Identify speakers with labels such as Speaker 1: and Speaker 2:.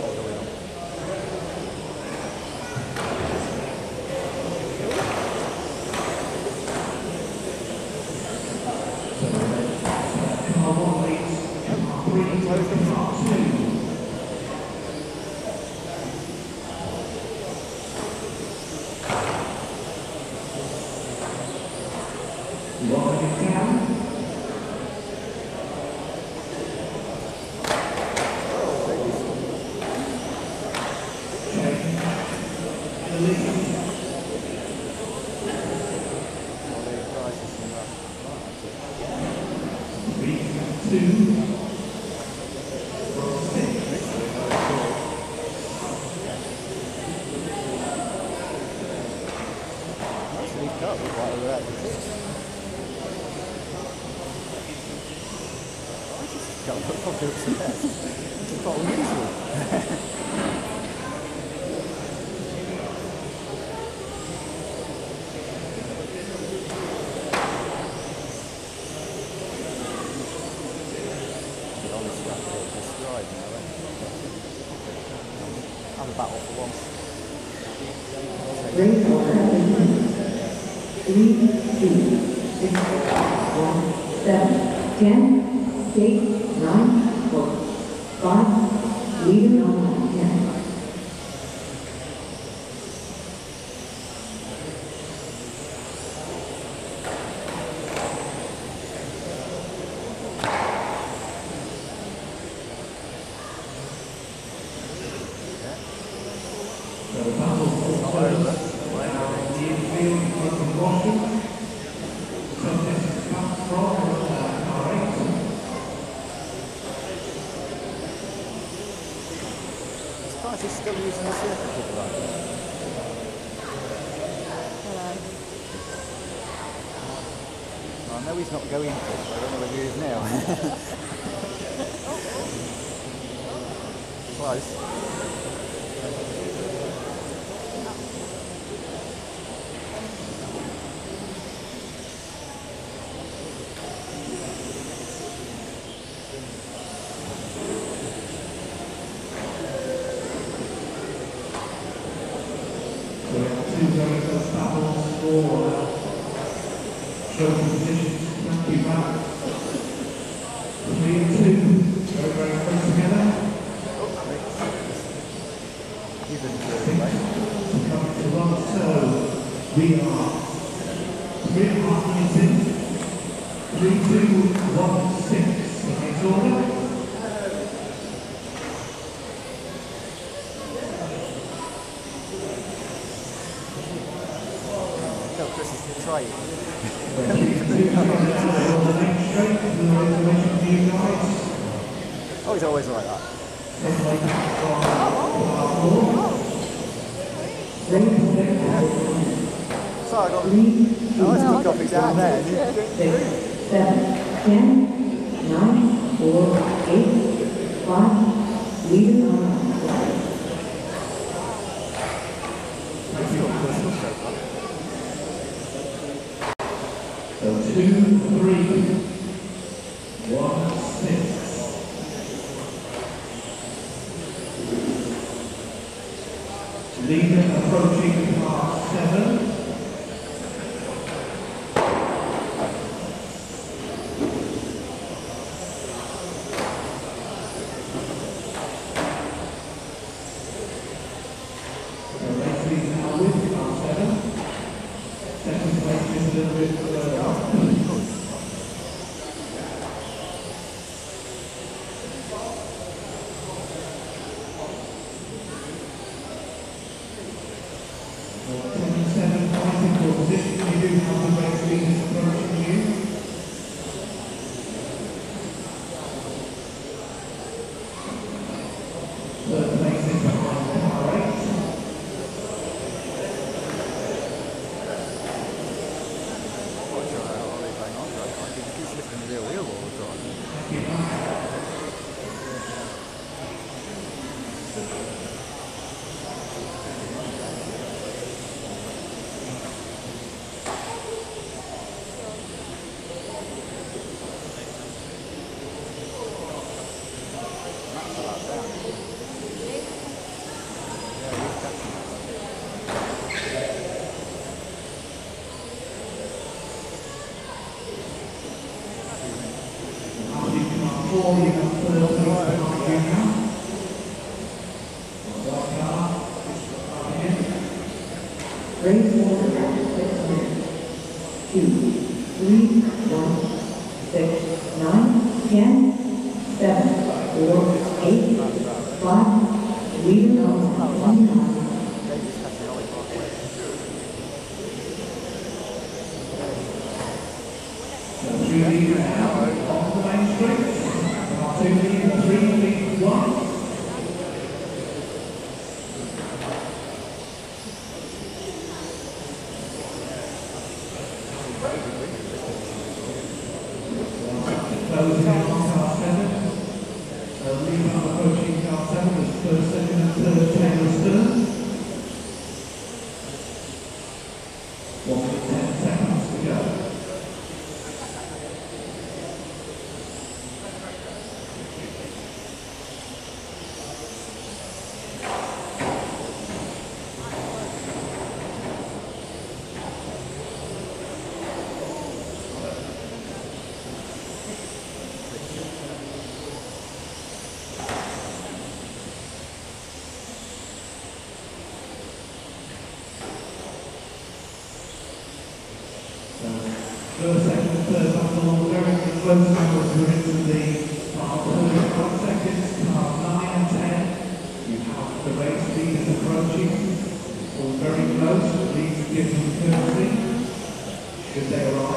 Speaker 1: There's a bit of a battle going on. All the prices from that. Actually, cut quite a lot. I just got a probably looks the best. It's quite unusual. be honest about it, this ride now, eh? Have a battle for once.
Speaker 2: Race order three, two, six, one, seven, ten, eight, nine, four, five, leader on
Speaker 1: he's still using the circuit at the. Well, I know he's not going to, I don't know whether he is now. Close.
Speaker 3: Thank
Speaker 1: you. Chris. Oh, he's always like that. Sorry, I got I took off his hat there.
Speaker 2: Six, seven, ten, nine, four, eight, five, leader on
Speaker 3: So two, three, one, six. Leader approaching par seven. 1989 Eylül Behind you.
Speaker 2: on
Speaker 3: lead now on the main straight. Two lead, three lead, one. Closing in on car seven. So lead approaching car seven first, second and third First, second, third battle very close numbers were into the one seconds, car nine and ten. You have the race leaders approaching, all very close, please give them courtesy. Should they arrive